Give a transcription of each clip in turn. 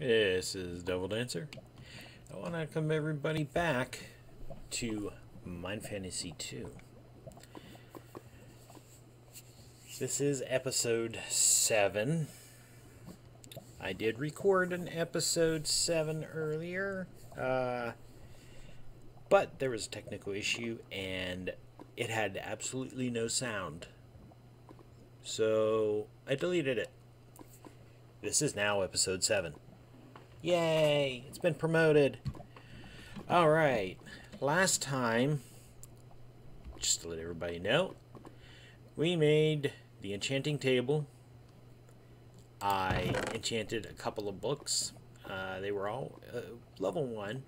This is Devil Dancer. I want to welcome everybody back to Mine Fantasy 2. This is episode 7. I did record an episode 7 earlier, uh, but there was a technical issue and it had absolutely no sound. So I deleted it. This is now episode 7. Yay! It's been promoted. Alright. Last time, just to let everybody know, we made the enchanting table. I enchanted a couple of books. Uh, they were all uh, level 1.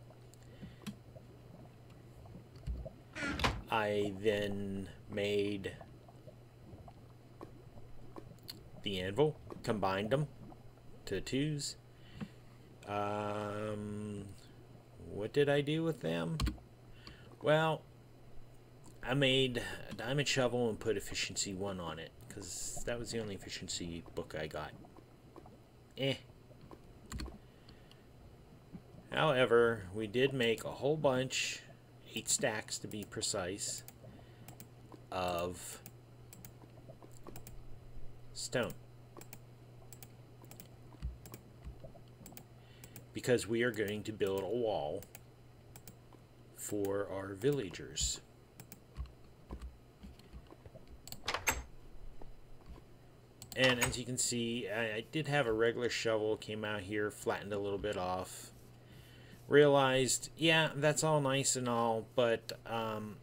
I then made the anvil, combined them to twos. Um, what did I do with them? Well, I made a diamond shovel and put efficiency 1 on it because that was the only efficiency book I got. Eh. However, we did make a whole bunch, 8 stacks to be precise, of stone. Because we are going to build a wall for our villagers. And as you can see, I, I, did have a regular shovel, came out here, flattened a little bit off. Realized, yeah, that's all nice and all, but um,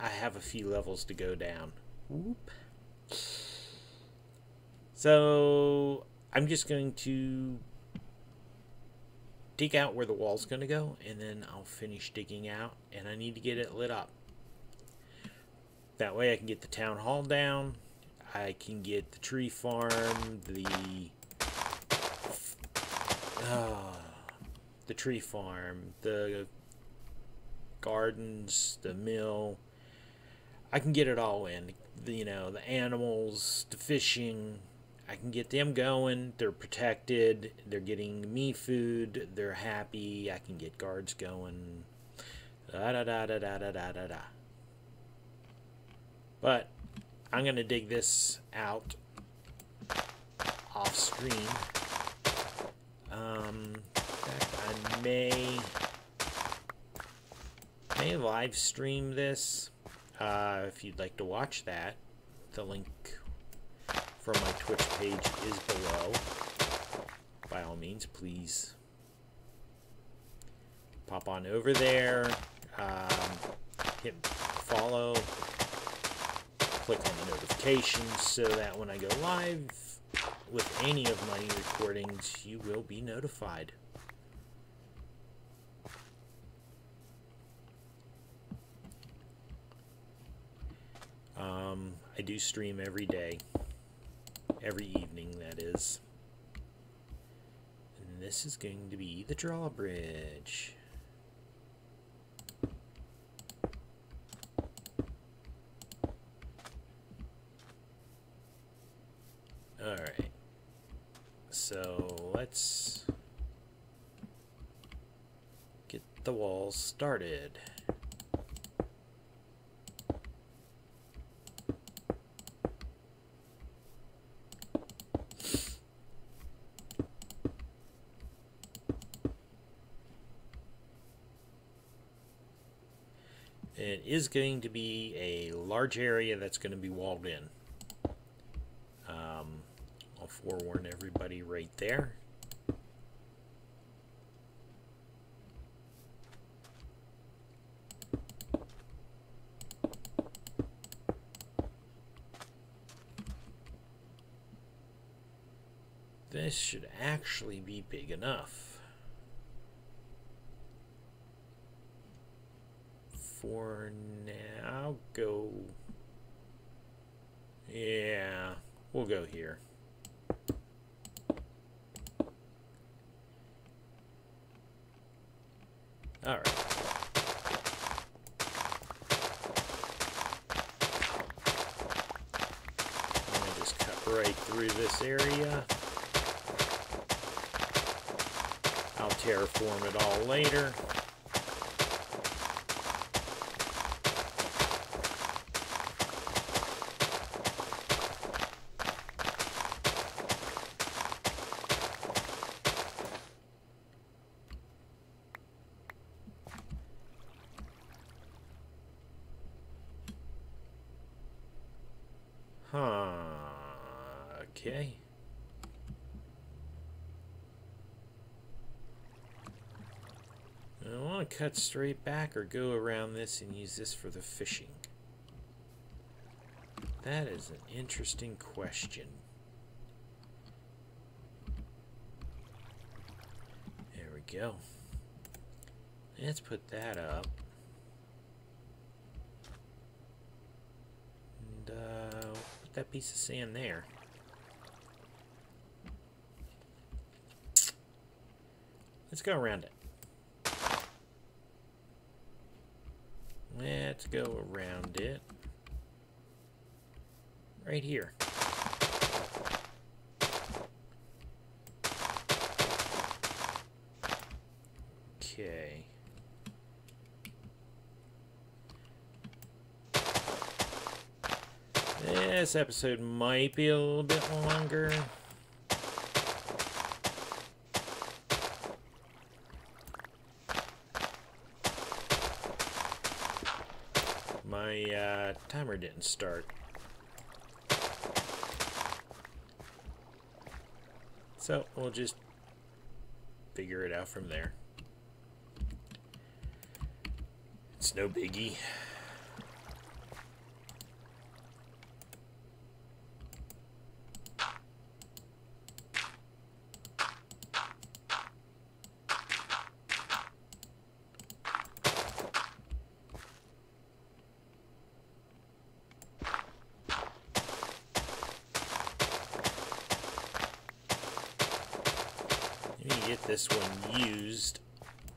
I have a few levels to go down. Whoop. So I'm just going to dig out where the wall's going to go, and then I'll finish digging out, and I need to get it lit up. That way I can get the town hall down, I can get the tree farm, the... Uh, the tree farm, the gardens, the mill. I can get it all in. The, you know, the animals, the fishing, I can get them going. They're protected. They're getting me food. They're happy. I can get guards going. Da da da da da da da da. But I'm gonna dig this out off screen. Um, I may may live stream this uh, if you'd like to watch that. The link for my Twitch page is below. By all means, please pop on over there, um, hit follow, click on the notifications so that when I go live with any of my recordings, you will be notified. Um, I do stream every day every evening, that is. And this is going to be the drawbridge. Alright. So let's get the walls started. Is going to be a large area that's going to be walled in. Um, I'll forewarn everybody right there. This should actually be big enough. For now. Go. Yeah, we'll go here. All right. Just cut right through this area. I'll terraform it all later. Cut straight back or go around this and use this for the fishing? That is an interesting question. There we go. Let's put that up. And uh, put that piece of sand there. Let's go around it. Let's go around it. Right here. Okay. This episode might be a little bit longer. Timer didn't start. So we'll just figure it out from there. It's no biggie. This one used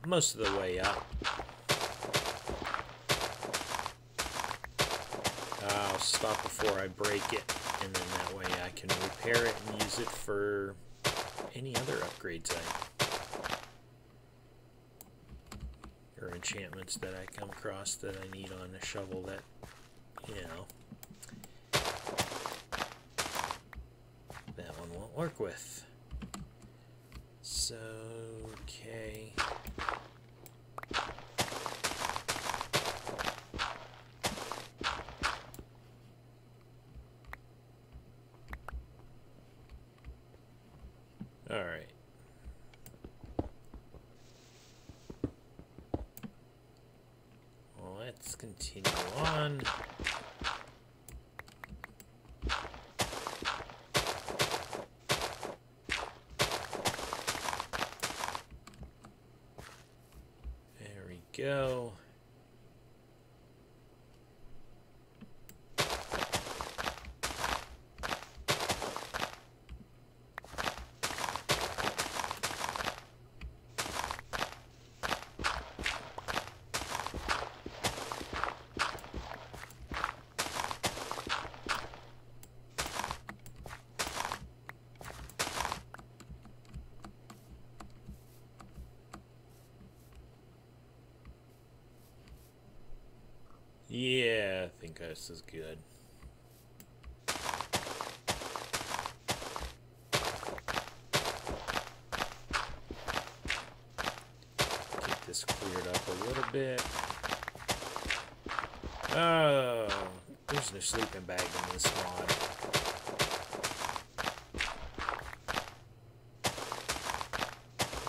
most of the way up. I'll stop before I break it, and then that way I can repair it and use it for any other upgrades I or enchantments that I come across that I need on a shovel that, you know, that one won't work with. So, okay. All right. Well, let's continue on. go. Think this is good. Get this cleared up a little bit. Oh, there's no sleeping bag in this mod.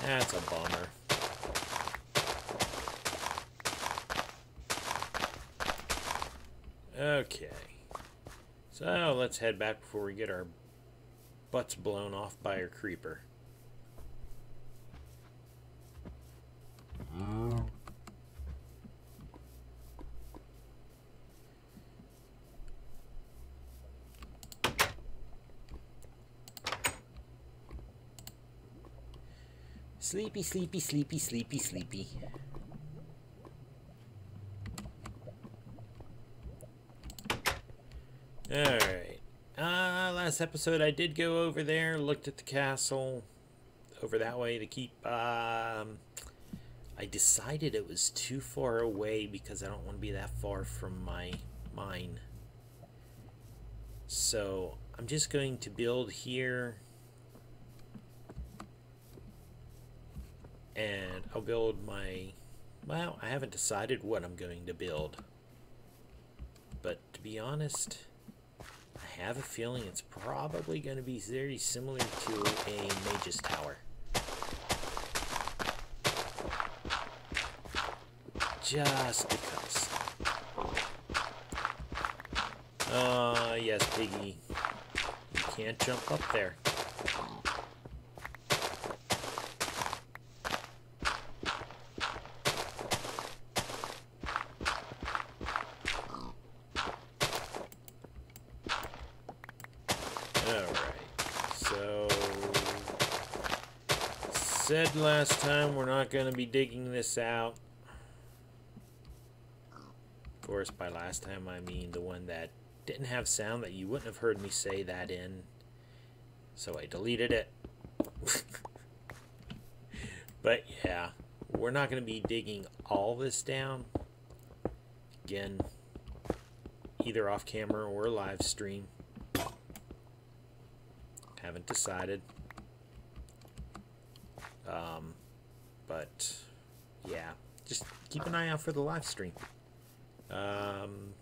That's a bummer. Okay. So let's head back before we get our butts blown off by a creeper. Sleepy, sleepy, sleepy, sleepy, sleepy. Alright. Uh, episode I did go over there, looked at the castle. over that way to keep. Um, I decided it was too far away because I don't want to be that far from my mine. So I'm just going to build here. And I'll build my... Well, I haven't decided what I'm going to build. But to be honest, have a feeling it's probably going to be very similar to a Mage's Tower. Just because. Uh, yes, Piggy. You can't jump up there. Said last time we're not going to be digging this out. Of course, by last time I mean the one that didn't have sound that you wouldn't have heard me say that in. So I deleted it. but yeah, we're not going to be digging all this down. Again, either off camera or live stream. Haven't decided. Um, but yeah, just keep an eye out for the live stream. Um,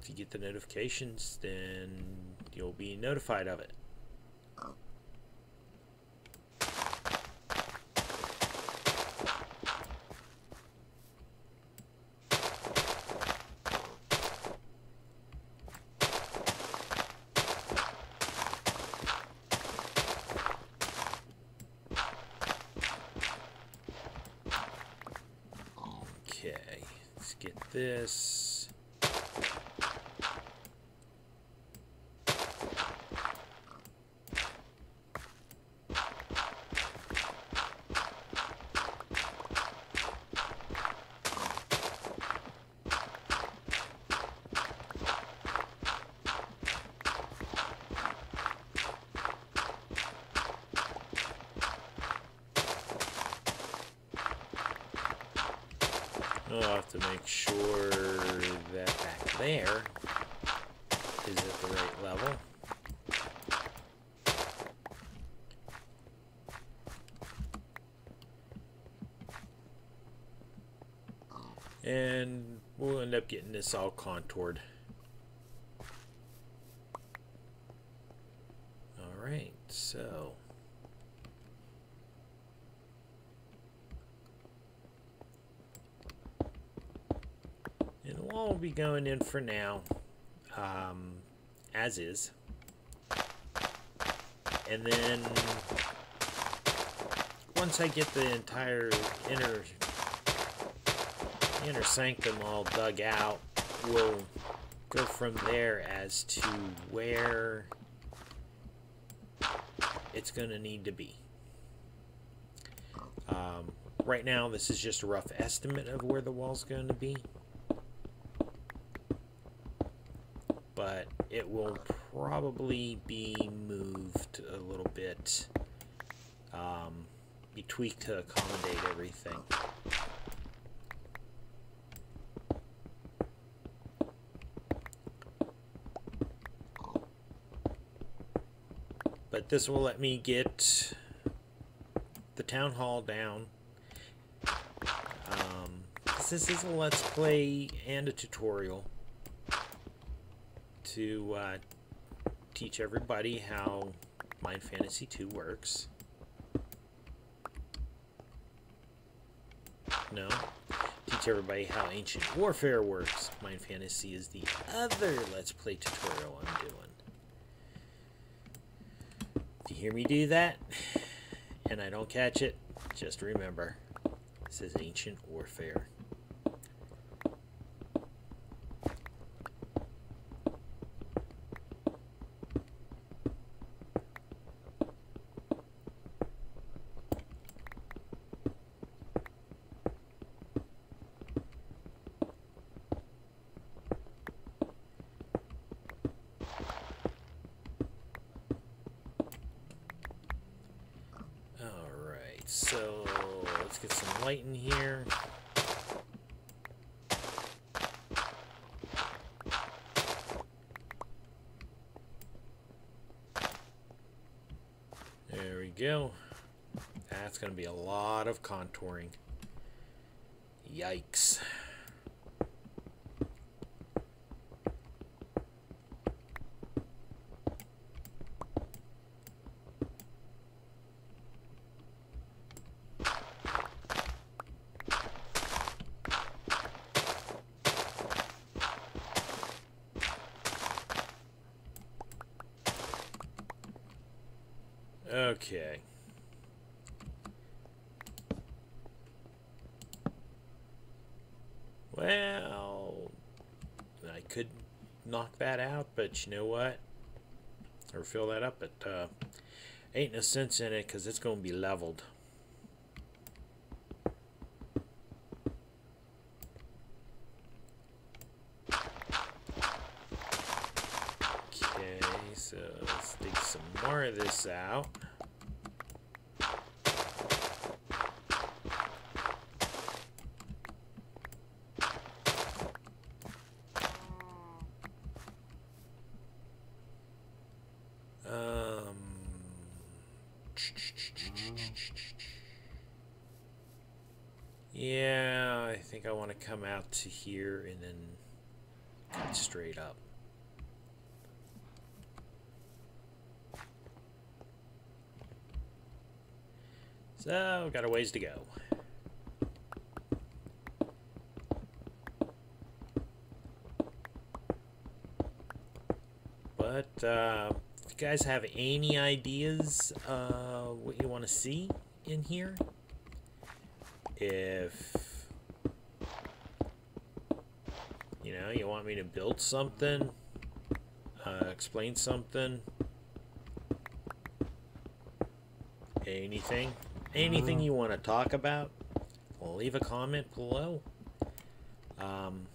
if you get the notifications, then you'll be notified of it. this. I'll have to make sure that back there is at the right level. And we'll end up getting this all contoured. Alright, so... will be going in for now, um, as is. And then once I get the entire inner inner sanctum all dug out, we'll go from there as to where it's going to need to be. Um, right now, this is just a rough estimate of where the wall's going to be. but it will probably be moved a little bit, um, be tweaked to accommodate everything. But this will let me get the town hall down. Um, this is a let's play and a tutorial to uh, teach everybody how Mine Fantasy 2 works. No. Teach everybody how Ancient Warfare works. Mine Fantasy is the other Let's Play tutorial I'm doing. If you hear me do that, and I don't catch it, just remember, this is Ancient Warfare. So let's get some light in here. There we go. That's going to be a lot of contouring. Yikes. Okay. Well, I could knock that out, but you know what? Or fill that up, but uh, ain't no sense in it because it's going to be leveled. Okay, so let's dig some more of this out. Um, yeah, I think I want to come out to here and then cut straight up. So, got a ways to go. But, uh, guys have any ideas uh, what you want to see in here, if you know you want me to build something, uh, explain something, anything, anything you want to talk about, leave a comment below. Um,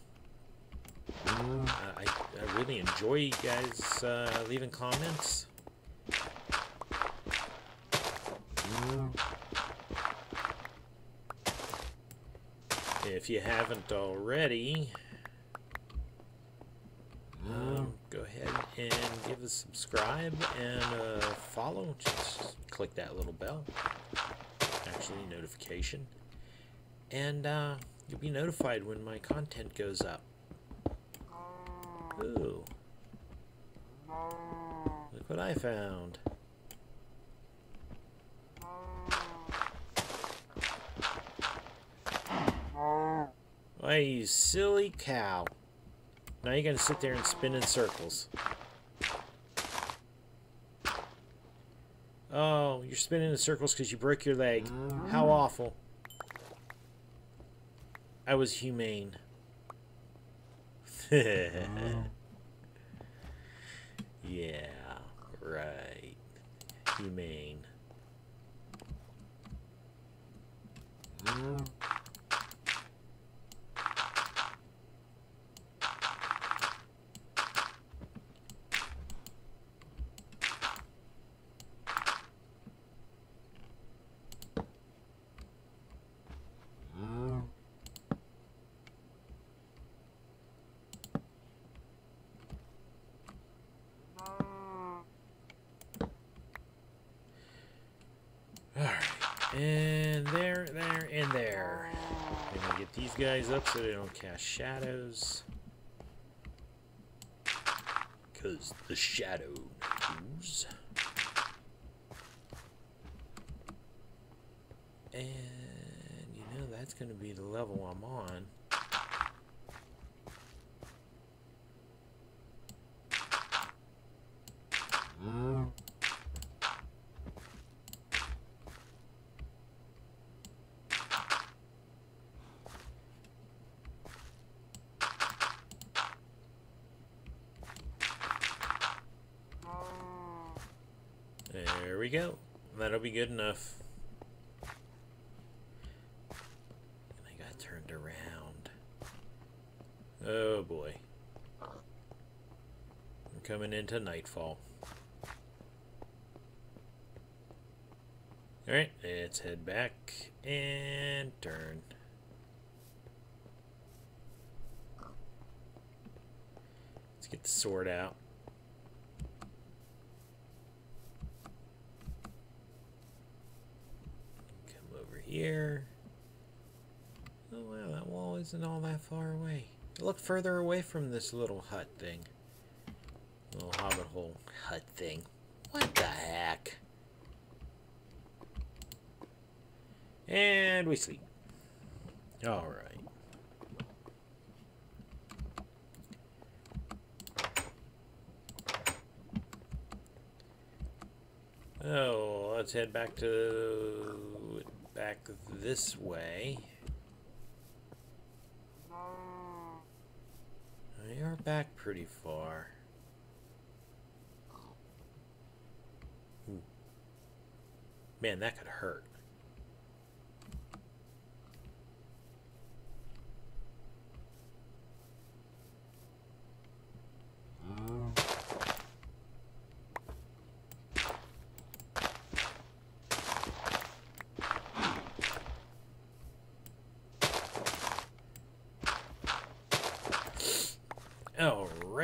I, really enjoy you guys uh, leaving comments. If you haven't already, um, go ahead and give a subscribe and uh, follow. Just click that little bell. Actually, notification. And uh, you'll be notified when my content goes up. Ooh. Look what I found. Why, you silly cow. Now you're gonna sit there and spin in circles. Oh, you're spinning in circles because you broke your leg. How mm-hmm. awful. I was humane. yeah, right. Humane. Alright. And there, there, and there. I'm gonna get these guys up so they don't cast shadows. Because the shadow knows. And, you know, that's gonna be the level I'm on. There we go. That'll be good enough. And I got turned around. Oh boy. We're coming into nightfall. Alright, let's head back and turn. Let's get the sword out. Come over here. Oh wow, that wall isn't all that far away. Look further away from this little hut thing. Little hobbit hole hut thing. What the heck? And we sleep. Alright. Oh, let's head back to back this way. We are back pretty far. Ooh. Man, that could hurt.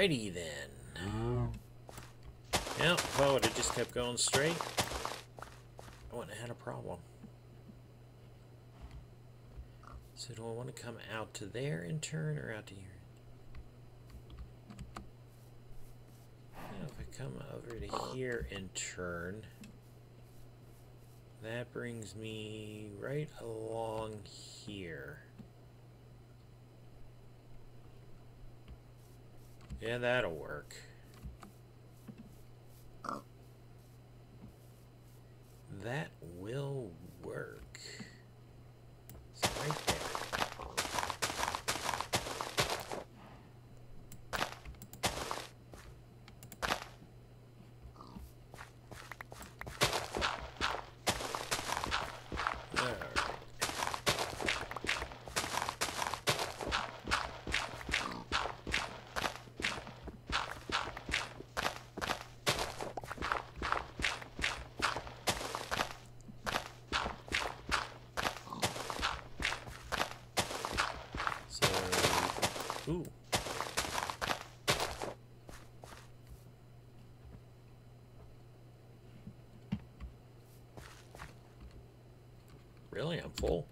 Alrighty then. Yeah, oh, if I would have just kept going straight, oh, I wouldn't have had a problem. So do I want to come out to there and turn or out to here? Yeah, if I come over to here and turn, that brings me right along here. Yeah, that'll work. That will work there. Ooh. Really? I'm full.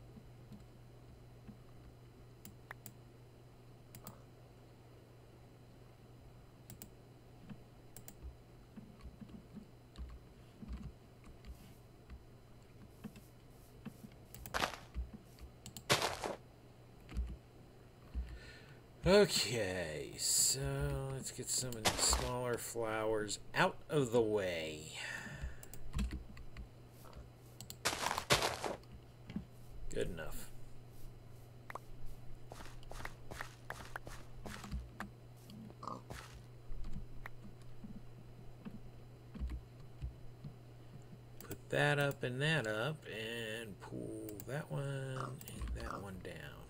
Okay, so let's get some of these smaller flowers out of the way. Good enough. Put that up and that up and pull that one and that one down.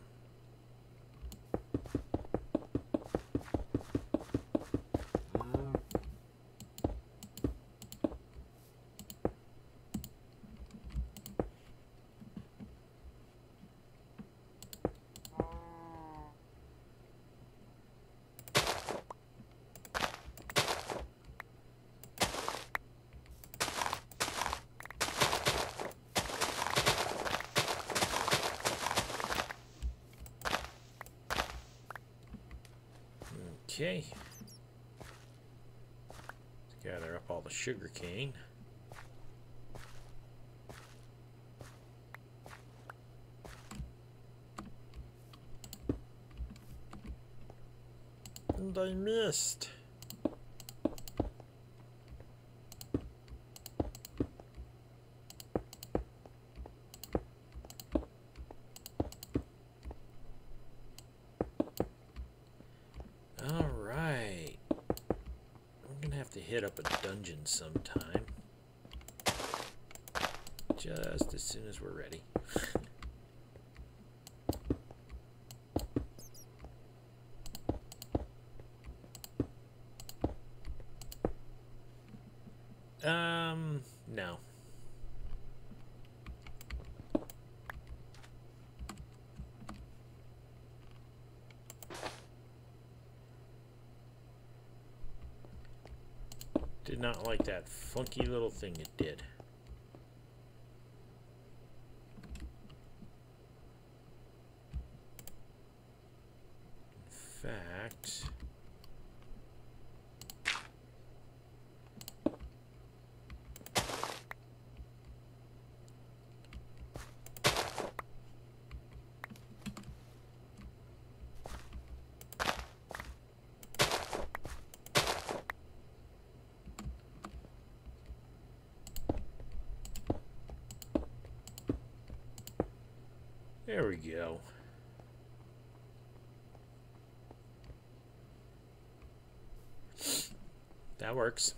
Okay. Let's gather up all the sugar cane. And I missed. Alright. We're gonna have to hit up a dungeon sometime. Just as soon as we're ready. um, no. Not like that funky little thing it did. In fact... There we go. That works.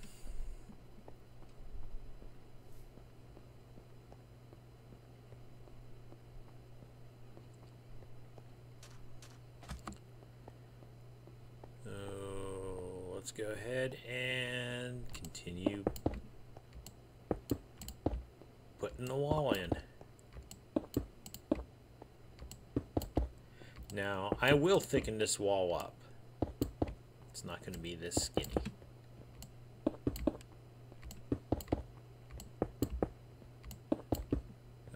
Let's go ahead and continue putting the wall in. Now, I will thicken this wall up. It's not going to be this skinny.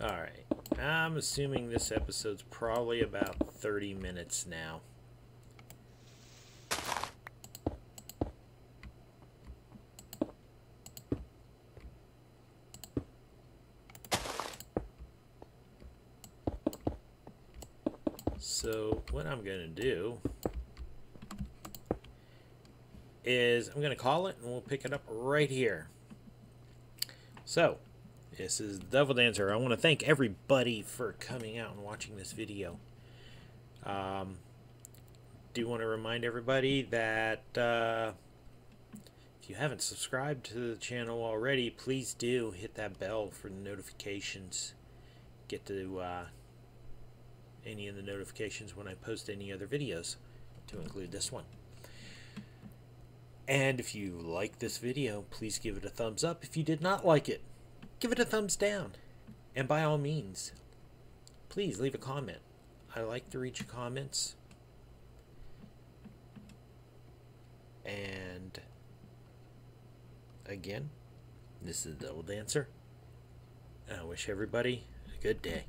Alright, I'm assuming this episode's probably about 30 minutes now. So what I'm going to do is I'm going to call it and we'll pick it up right here. So this is Devil Dancer. I want to thank everybody for coming out and watching this video. Um, do want to remind everybody that uh, if you haven't subscribed to the channel already, please do hit that bell for the notifications. Get to uh, any of the notifications when I post any other videos, to include this one. And if you like this video, please give it a thumbs up. If you did not like it, give it a thumbs down. And by all means, please leave a comment. I like to read your comments. And again, this is Devil Dancer. I wish everybody a good day.